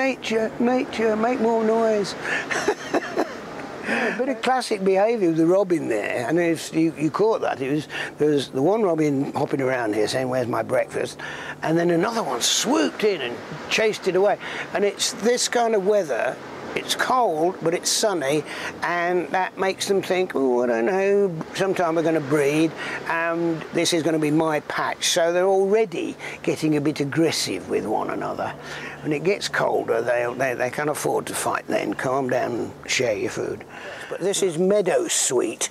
nature, nature, make more noise. a bit of classic behaviour with the robin there, and if you, you caught that, it was there was the one robin hopping around here saying, "Where's my breakfast?" and then another one swooped in and chased it away. And it's this kind of weather it's cold, but it's sunny, and that makes them think, oh, I don't know, sometime we're going to breed, and this is going to be my patch. So they're already getting a bit aggressive with one another. When it gets colder, they, they, they can afford to fight then, calm down and share your food. But this is meadow sweet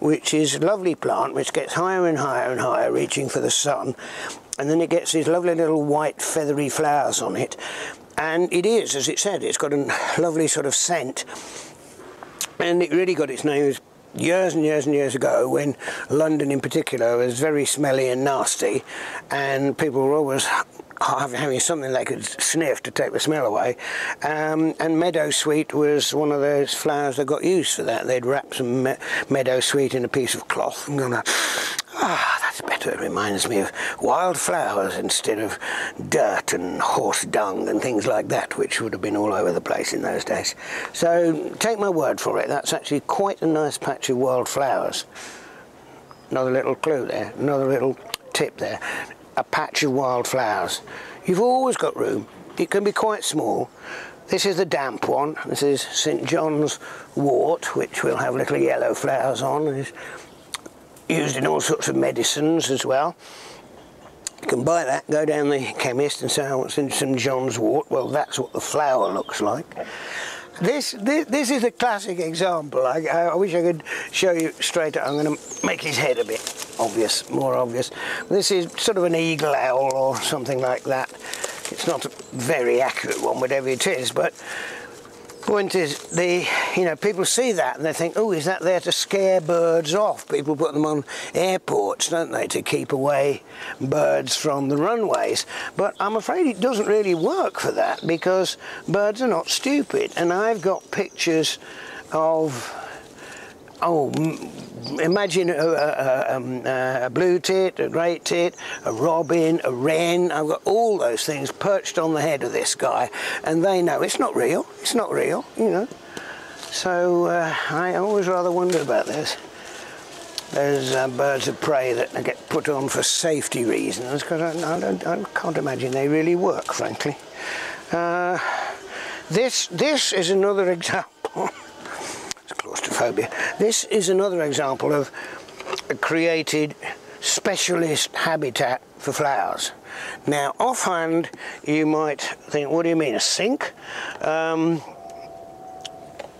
which is a lovely plant which gets higher and higher and higher reaching for the sun and then it gets these lovely little white feathery flowers on it and it is, as it said, it's got a lovely sort of scent. And it really got its name years and years and years ago when London in particular was very smelly and nasty and people were always having something they could sniff to take the smell away. Um, and meadow sweet was one of those flowers that got used for that. They'd wrap some me meadow sweet in a piece of cloth and ah, that's better. It reminds me of wildflowers instead of dirt and horse dung and things like that, which would have been all over the place in those days. So take my word for it, that's actually quite a nice patch of wildflowers. Another little clue there, another little tip there. A patch of wildflowers. You've always got room. It can be quite small. This is the damp one. This is St John's wort, which will have little yellow flowers on used in all sorts of medicines as well. You can buy that, go down the chemist and say I want some John's wort. Well, that's what the flower looks like. This, this, this is a classic example. I, I wish I could show you straight. I'm going to make his head a bit obvious, more obvious. This is sort of an eagle owl or something like that. It's not a very accurate one, whatever it is, but point is the you know people see that and they think oh is that there to scare birds off? People put them on airports don't they to keep away birds from the runways. But i'm afraid it doesn't really work for that because birds are not stupid. And i've got pictures of oh imagine a, a, um, a, blue tit, a great tit, a robin, a wren. I've got all those things perched on the head of this guy, and they know it's not real. It's not real, you know. So uh, I always rather wonder about this. There's uh, birds of prey that get put on for safety reasons because I, I, I, can't imagine they really work, frankly. Uh, this this is another example claustrophobia. This is another example of a created specialist habitat for flowers. Now, offhand, you might think, what do you mean, a sink? Um,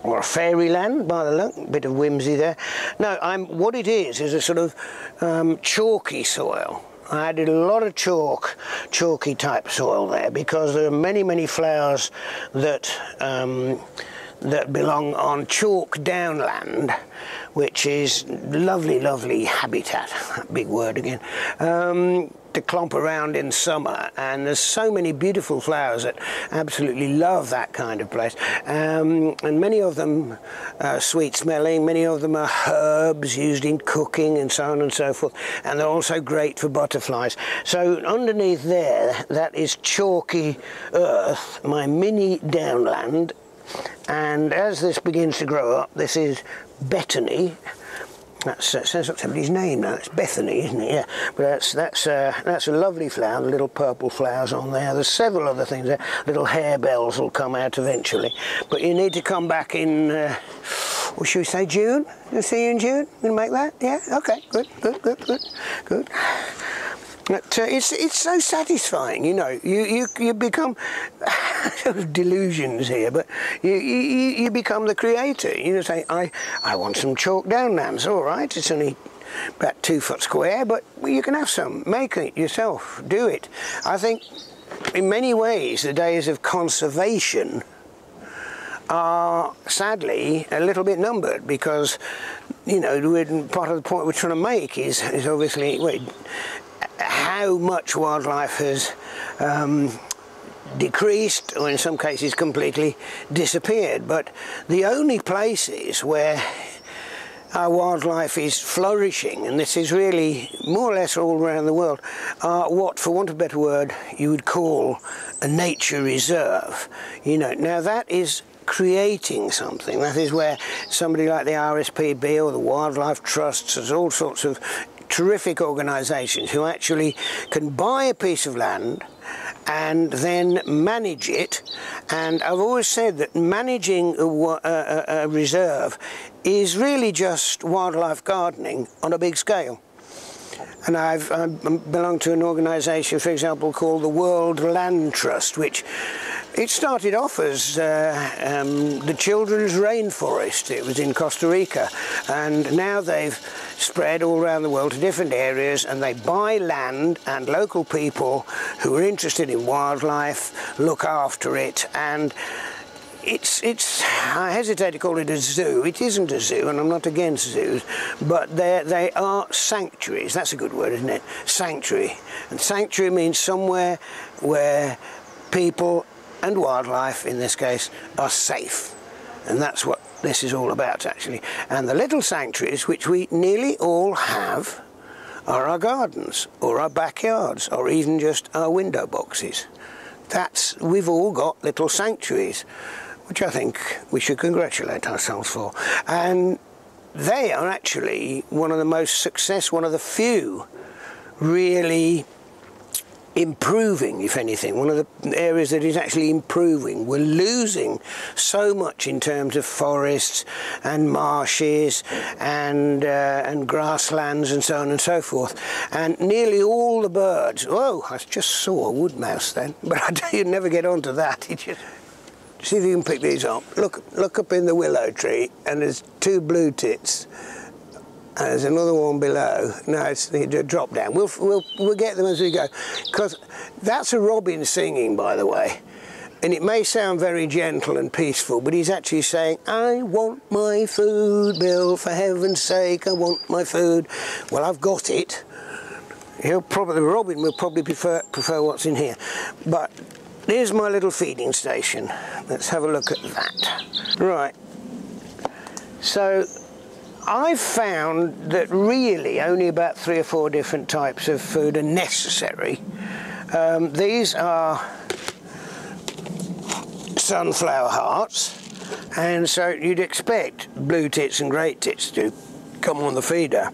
or a fairyland by the look, a bit of whimsy there. No, I'm, what it is is a sort of um, chalky soil. I added a lot of chalk, chalky type soil there because there are many, many flowers that um, that belong on chalk downland, which is lovely, lovely habitat, big word again, um, to clomp around in summer. And there's so many beautiful flowers that absolutely love that kind of place. Um, and many of them are sweet smelling, many of them are herbs used in cooking and so on and so forth. And they're also great for butterflies. So underneath there, that is chalky earth, my mini downland and as this begins to grow up, this is betony. That's, that sounds like somebody's name now. It's Bethany, isn't it? Yeah. But that's that's uh, that's a lovely flower. The little purple flowers on there. There's several other things there. Little harebells will come out eventually. But you need to come back in. Uh, should we say June? You'll see you in June. You make that? Yeah. Okay. Good. Good. Good. Good. Good. But uh, it's it's so satisfying, you know. You you you become delusions here, but you, you you become the creator. You know, say I I want some chalk down downlands. All right, it's only about two foot square, but you can have some. Make it yourself. Do it. I think in many ways the days of conservation are sadly a little bit numbered because you know part of the point we're trying to make is is obviously wait, how much wildlife has um, decreased or in some cases completely disappeared but the only places where our wildlife is flourishing and this is really more or less all around the world are what for want of a better word you would call a nature reserve. You know, now that is creating something. That is where somebody like the RSPB or the Wildlife Trusts, there's all sorts of terrific organisations who actually can buy a piece of land and then manage it. And I've always said that managing a, a, a reserve is really just wildlife gardening on a big scale. And I've I belong to an organisation, for example, called the World Land Trust, which it started off as uh, um, the Children's Rainforest. It was in Costa Rica, and now they've spread all around the world to different areas, and they buy land, and local people who are interested in wildlife look after it, and it's, it's, I hesitate to call it a zoo. It isn't a zoo, and I'm not against zoos, but they are sanctuaries. That's a good word, isn't it? Sanctuary. And sanctuary means somewhere where people and wildlife, in this case, are safe. And that's what this is all about, actually. And the little sanctuaries, which we nearly all have, are our gardens, or our backyards, or even just our window boxes. That's, we've all got little sanctuaries, which I think we should congratulate ourselves for. And they are actually one of the most success, one of the few really improving, if anything, one of the areas that is actually improving. We're losing so much in terms of forests and marshes and, uh, and grasslands and so on and so forth. And nearly all the birds, oh, I just saw a wood mouse then, but I tell you, never get onto that. It just, see if you can pick these up. Look, look up in the willow tree and there's two blue tits there's another one below. No, it's the drop down. We'll, we'll, we'll get them as we go. Because that's a robin singing, by the way. And it may sound very gentle and peaceful, but he's actually saying, I want my food, Bill, for heaven's sake, I want my food. Well, I've got it. He'll probably, robin will probably prefer, prefer what's in here. But here's my little feeding station. Let's have a look at that. Right. So I've found that really only about three or four different types of food are necessary. Um, these are sunflower hearts and so you'd expect blue tits and great tits to come on the feeder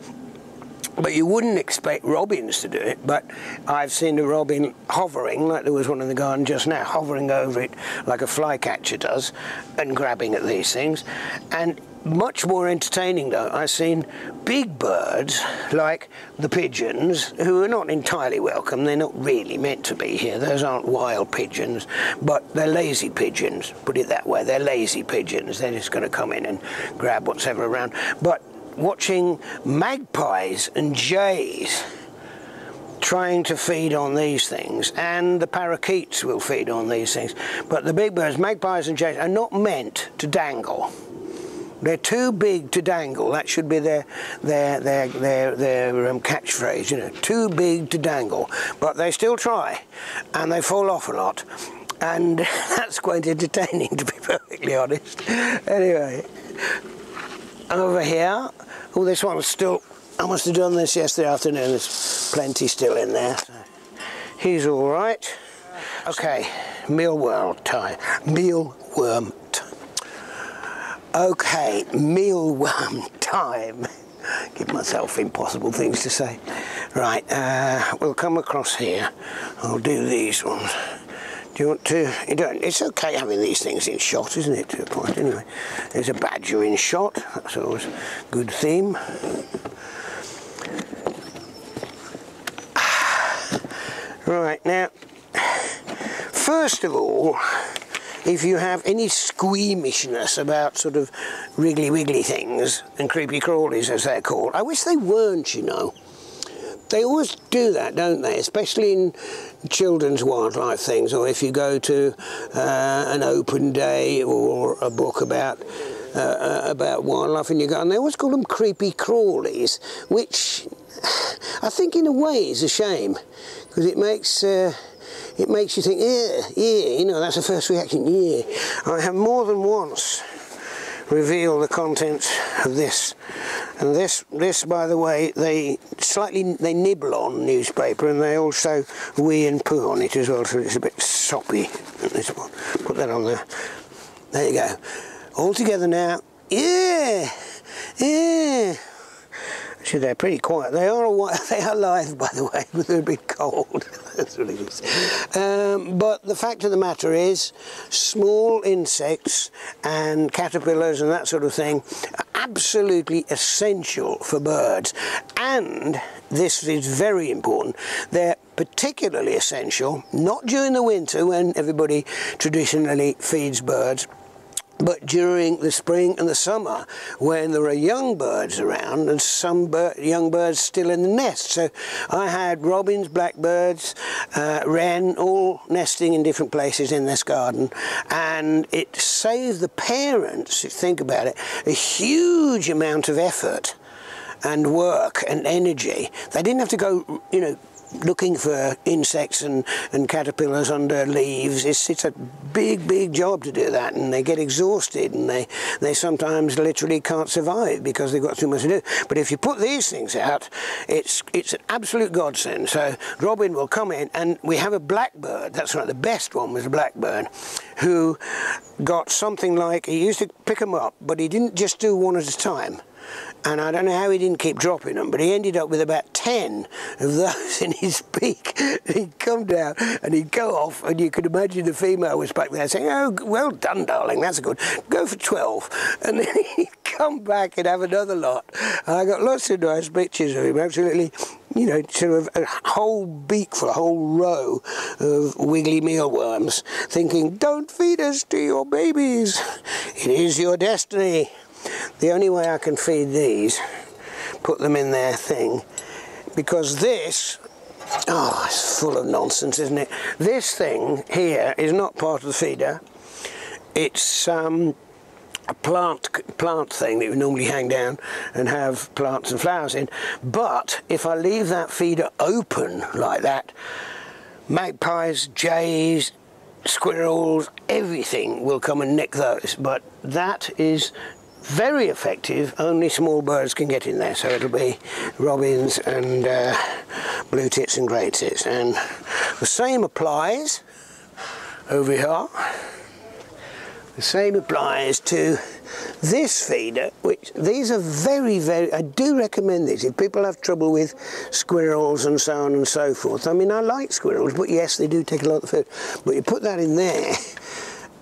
but you wouldn't expect robins to do it but I've seen a robin hovering like there was one in the garden just now hovering over it like a flycatcher does and grabbing at these things and much more entertaining though. I've seen big birds like the pigeons who are not entirely welcome. They're not really meant to be here. Those aren't wild pigeons, but they're lazy pigeons. Put it that way. They're lazy pigeons. They're just going to come in and grab whatever around. But watching magpies and jays trying to feed on these things and the parakeets will feed on these things but the big birds magpies and jays are not meant to dangle they're too big to dangle. That should be their their their their, their um, catchphrase. You know, too big to dangle. But they still try, and they fall off a lot, and that's quite entertaining to be perfectly honest. Anyway, over here, oh, this one's still. I must have done this yesterday afternoon. There's plenty still in there. He's all right. Okay, mealworm time. Mealworm Okay, mealworm time. Give myself impossible things to say. Right, uh, we'll come across here. I'll do these ones. You want to? You don't. It's okay having these things in shot, isn't it? To a point, anyway. There's a badger in shot. That's always a good theme. Right now, first of all, if you have any squeamishness about sort of wriggly wiggly things and creepy crawlies as they're called, I wish they weren't, you know. They always do that, don't they? Especially in children's wildlife things, or if you go to uh, an open day or a book about uh, uh about wildlife in your garden, they always call them creepy crawlies, which I think in a way is a shame because it makes uh, it makes you think, yeah, yeah, you know, that's the first reaction, yeah. I have more than once revealed the contents of this. And this, this, by the way, they slightly, they nibble on newspaper and they also wee and poo on it as well, so it's a bit soppy. This one. Put that on there. There you go. All together now. Yeah, yeah. Actually, they're pretty quiet. They are they are live, by the way, but they're a bit cold. That's what it is. Um, but the fact of the matter is, small insects and caterpillars and that sort of thing are absolutely essential for birds. And this is very important. They're particularly essential, not during the winter when everybody traditionally feeds birds, but during the spring and the summer when there are young birds around and some bir young birds still in the nest. So I had robins, blackbirds, uh, wren, all nesting in different places in this garden and it saved the parents, if you think about it, a huge amount of effort and work and energy. They didn't have to go, you know, looking for insects and, and caterpillars under leaves. It's, it's a big, big job to do that and they get exhausted and they, they sometimes literally can't survive because they've got too much to do. But if you put these things out, it's, it's an absolute godsend. So Robin will come in and we have a blackbird, that's right, the best one was a blackbird, who got something like, he used to pick them up, but he didn't just do one at a time and I don't know how he didn't keep dropping them, but he ended up with about 10 of those in his beak. he'd come down and he'd go off, and you could imagine the female was back there saying, Oh, well done, darling, that's a good. Go for 12. And then he'd come back and have another lot. And I got lots of nice pictures of him, absolutely you know, sort of a whole beak for a whole row of wiggly mealworms, thinking, don't feed us to your babies. It is your destiny. The only way I can feed these, put them in their thing, because this, oh, it's full of nonsense, isn't it? This thing here is not part of the feeder. It's um, a plant plant thing that you normally hang down and have plants and flowers in. But if I leave that feeder open like that, magpies, jays, squirrels, everything will come and nick those. But that is very effective, only small birds can get in there, so it'll be robins and uh, blue tits and great tits. And the same applies over here. The same applies to this feeder, which these are very, very, I do recommend these. If people have trouble with squirrels and so on and so forth, I mean, I like squirrels, but yes, they do take a lot of food. But you put that in there,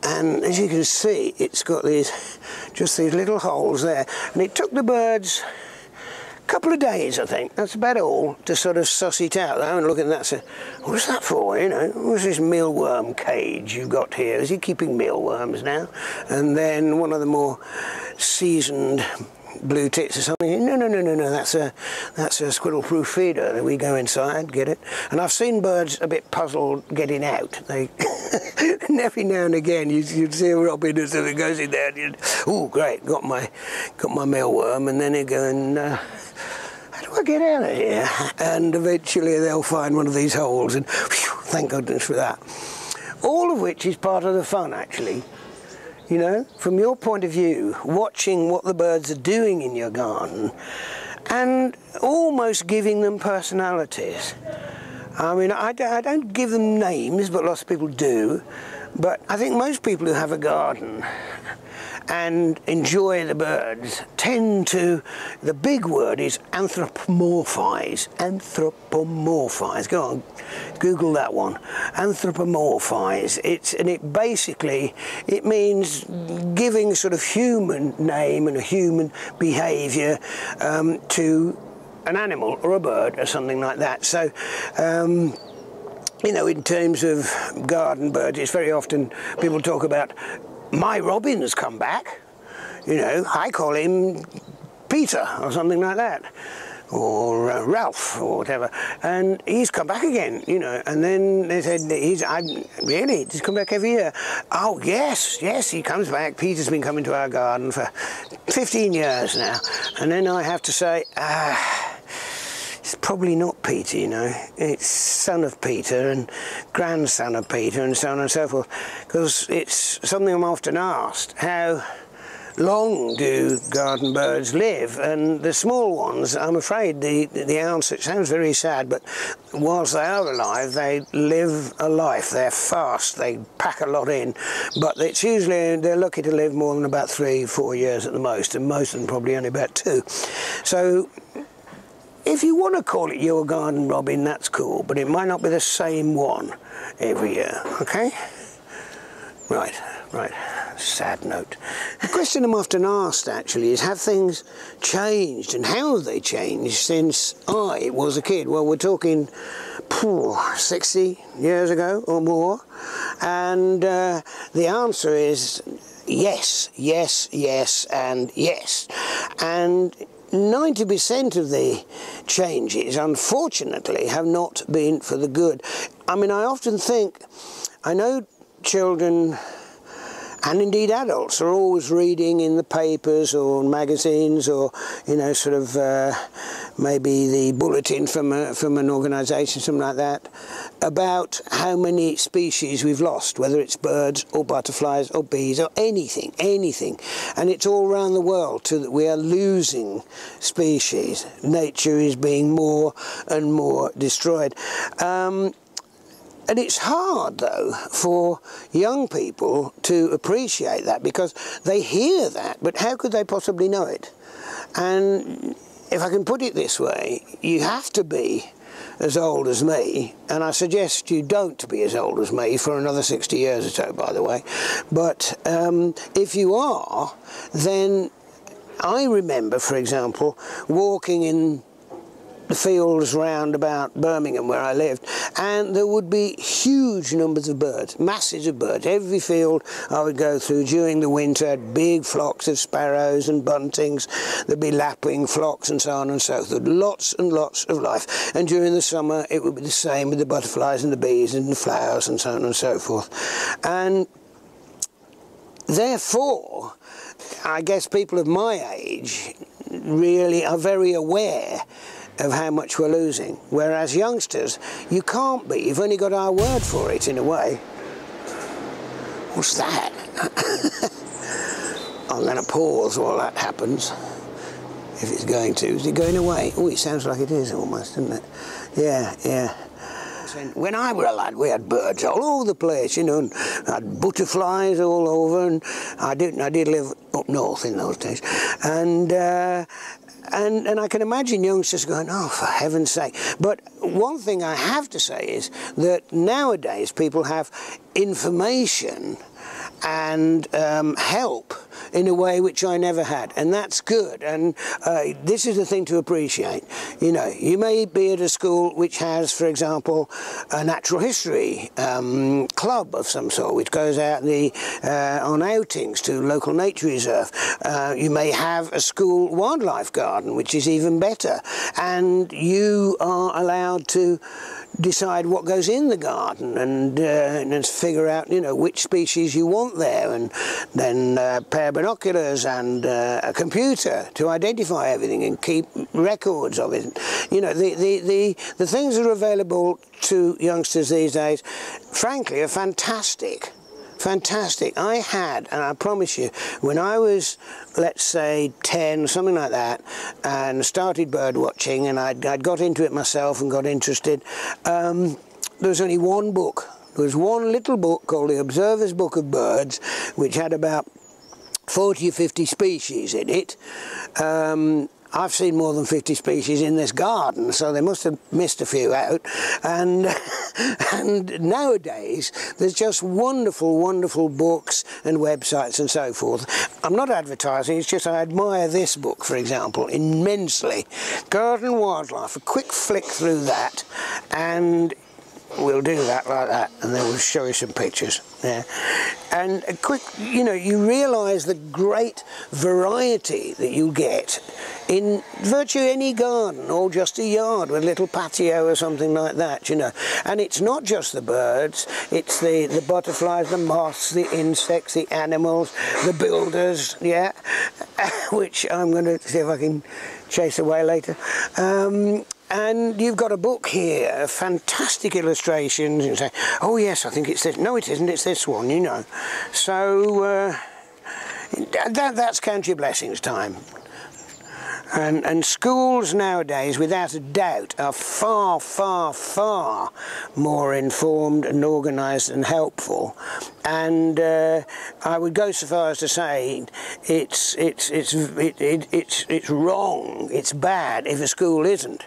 and as you can see it's got these just these little holes there and it took the birds a couple of days I think that's about all to sort of suss it out I haven't looked at that so what's that for you know what's this mealworm cage you've got here is he keeping mealworms now and then one of the more seasoned blue tits or something. No, no, no, no, no. That's a that's a squirrel-proof feeder. We go inside, get it. And I've seen birds a bit puzzled getting out. They every now and again you you see a robin or something goes in there. and Oh, great! Got my got my mealworm, and then they go and. Uh, how do I get out of here? And eventually they'll find one of these holes, and whew, thank goodness for that. All of which is part of the fun, actually. You know, from your point of view, watching what the birds are doing in your garden and almost giving them personalities. I mean, I don't give them names, but lots of people do. But I think most people who have a garden and enjoy the birds tend to, the big word is anthropomorphize. Anthropomorphize. Go on, Google that one. Anthropomorphize. It's, and it basically, it means giving sort of human name and a human behavior um, to an animal or a bird or something like that. So, um, you know, in terms of garden birds, it's very often people talk about my Robin's come back. You know, I call him Peter or something like that. Or uh, Ralph or whatever, and he's come back again, you know. And then they said he's I really he's come back every year. Oh yes, yes, he comes back. Peter's been coming to our garden for 15 years now, and then I have to say, ah it's probably not Peter, you know. It's son of Peter and grandson of Peter and so on and so forth. Because it's something I'm often asked, how long do garden birds live? And the small ones, I'm afraid the, the answer, it sounds very sad, but whilst they are alive, they live a life. They're fast, they pack a lot in, but it's usually, they're lucky to live more than about three, four years at the most, and most of them probably only about two. So if you want to call it your garden robin, that's cool, but it might not be the same one every year, okay? Right, right sad note. The question I'm often asked actually is have things changed and how have they changed since I was a kid? Well, we're talking 60 years ago or more and uh, the answer is yes, yes, yes and yes. And 90% of the changes, unfortunately, have not been for the good. I mean, I often think, I know children and indeed adults are always reading in the papers or magazines or you know sort of uh, maybe the bulletin from a, from an organisation something like that about how many species we've lost whether it's birds or butterflies or bees or anything anything. And it's all around the world too that we are losing species. Nature is being more and more destroyed. Um, and it's hard, though, for young people to appreciate that because they hear that, but how could they possibly know it? And if I can put it this way, you have to be as old as me, and I suggest you don't be as old as me for another 60 years or so, by the way. But um, if you are, then I remember, for example, walking in the fields round about Birmingham where I lived and there would be huge numbers of birds, masses of birds. Every field I would go through during the winter had big flocks of sparrows and buntings, there'd be lapwing flocks and so on and so forth. Lots and lots of life. And during the summer it would be the same with the butterflies and the bees and the flowers and so on and so forth. And therefore, I guess people of my age really are very aware of how much we're losing. Whereas youngsters, you can't be. You've only got our word for it in a way. What's that? I'm going to pause while that happens. If it's going to. Is it going away? Oh, it sounds like it is almost, doesn't it? Yeah, yeah. When I were a lad, we had birds all over the place, you know, and had butterflies all over, and I did I did live up north in those days, and uh, and, and I can imagine youngsters going, oh, for heaven's sake. But one thing I have to say is that nowadays people have information and um, help in a way which I never had, and that's good. And uh, this is the thing to appreciate. You know, you may be at a school which has, for example, a natural history um, club of some sort, which goes out the, uh, on outings to local nature reserve. Uh, you may have a school wildlife garden, which is even better, and you are allowed to decide what goes in the garden and, uh, and figure out, you know, which species you want there and then uh, pair binoculars and uh, a computer to identify everything and keep records of it. You know, the, the, the, the things that are available to youngsters these days, frankly, are fantastic fantastic. I had, and I promise you, when I was, let's say, 10, something like that, and started bird watching, and I'd, I'd got into it myself and got interested, um, there was only one book. There was one little book called The Observer's Book of Birds, which had about 40 or 50 species in it. Um, I've seen more than 50 species in this garden, so they must have missed a few out. And, and nowadays, there's just wonderful, wonderful books and websites and so forth. I'm not advertising, it's just I admire this book, for example, immensely. Garden Wildlife, a quick flick through that, and we'll do that like that and then we'll show you some pictures. Yeah. And a quick you know you realize the great variety that you get in virtually any garden or just a yard with a little patio or something like that you know. And it's not just the birds it's the the butterflies the moths the insects the animals the builders yeah which I'm going to see if I can chase away later. Um, and you've got a book here, fantastic illustrations. You say, oh yes, I think it's this. No, it isn't. It's this one, you know. So uh, that, that's count your blessings time. And, and, schools nowadays, without a doubt, are far, far, far more informed and organised and helpful. And uh, I would go so far as to say it's, it's, it's, it, it, it's, it's wrong, it's bad if a school isn't.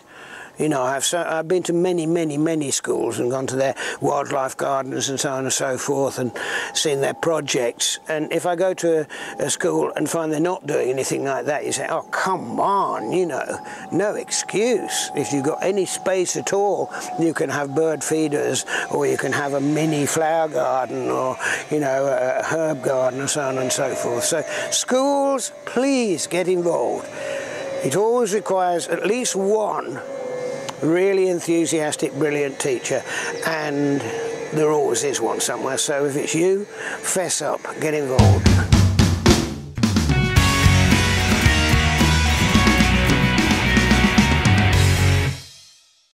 You know, I've, so, I've been to many, many, many schools and gone to their wildlife gardens and so on and so forth and seen their projects. And if I go to a, a school and find they're not doing anything like that, you say, oh, come on, you know, no excuse. If you've got any space at all, you can have bird feeders or you can have a mini flower garden or, you know, a herb garden and so on and so forth. So schools, please get involved. It always requires at least one really enthusiastic, brilliant teacher, and there always is one somewhere. So if it's you, fess up, get involved.